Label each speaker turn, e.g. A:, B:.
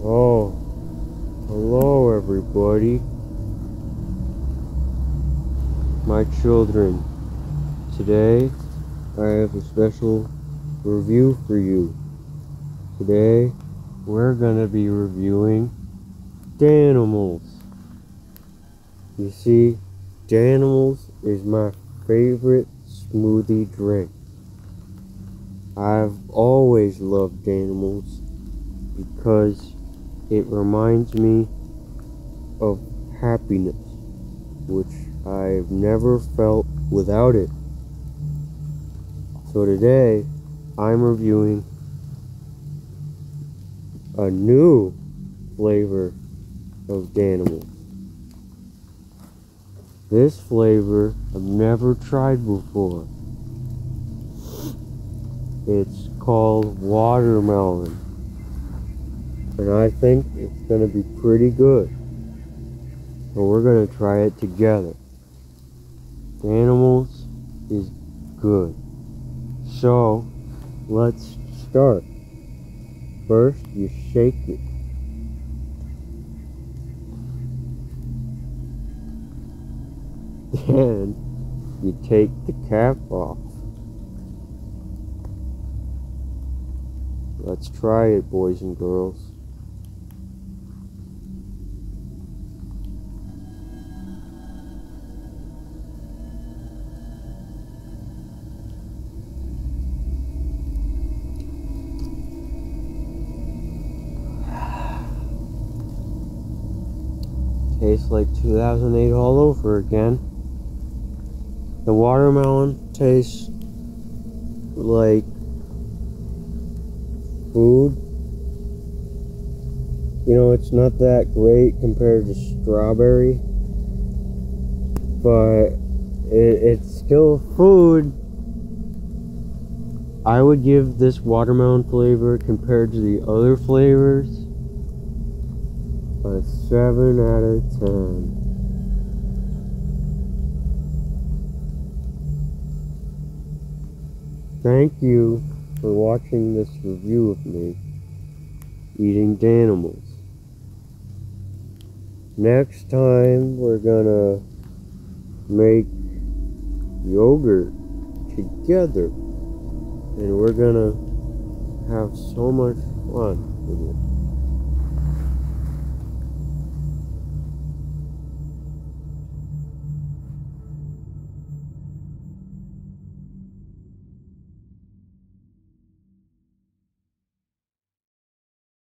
A: Oh, everybody. My children, today I have a special review for you. Today we're gonna be reviewing Danimals. You see, Danimals is my favorite smoothie drink. I've always loved Danimals because it reminds me of happiness, which I've never felt without it. So today, I'm reviewing a new flavor of Danimals. This flavor I've never tried before. It's called watermelon. And I think it's going to be pretty good. So we're going to try it together. Danimals is good. So let's start. First, you shake it. Then you take the cap off. Let's try it, boys and girls. Tastes like 2008 all over again. The watermelon tastes like food. You know, it's not that great compared to strawberry, but it, it's still food. I would give this watermelon flavor compared to the other flavors a 7 out of 10. Thank you for watching this review of me eating Danimals. Next time we're gonna make yogurt together and we're gonna have so much fun with it.